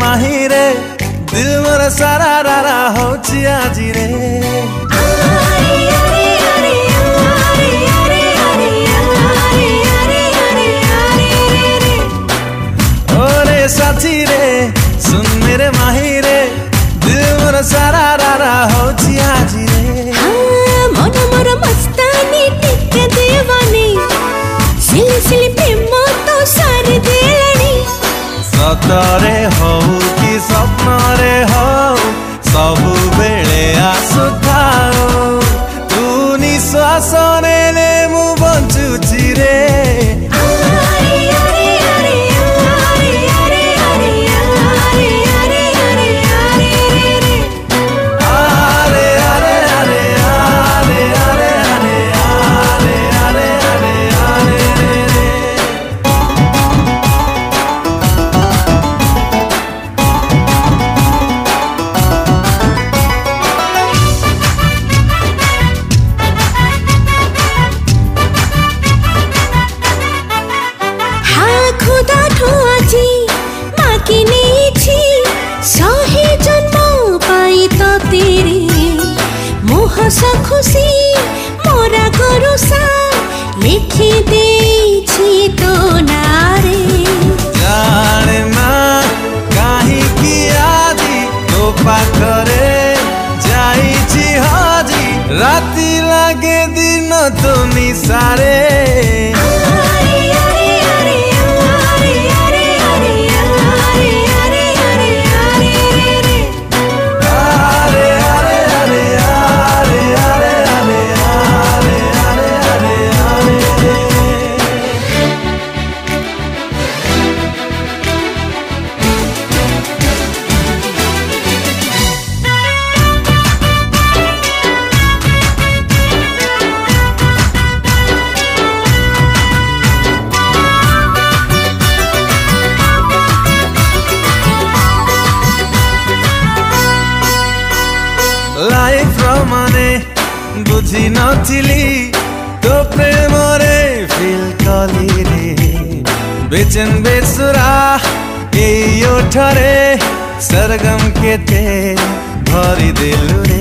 माही रे दिल मोर सारा रारा हो रे। साथी रे सुन मेरे माही रे दिल मोर सारा रारा हो चिया रे। मन मोर मस्तानी प्रेम तो सतरे ହସ ଖୁସି ମୋରା ଗରୁସା ଲେଖି ଦେଇଛି ତୋ ନାଁରେ ଜାଣେ ନା କାହିଁକି ଆଜି ତୋ ପାଖରେ ଯାଇଛି ହଜି ରାତି ଲାଗେ ଦିନ ତୋ ନିଶାରେ যায় প্রমাণে বুঝি নছিলি তো প্রেমরে ফিল কলি রে। বেচেন বেসুরা এই ওঠরে, সরগম কে তে ভরি দিলু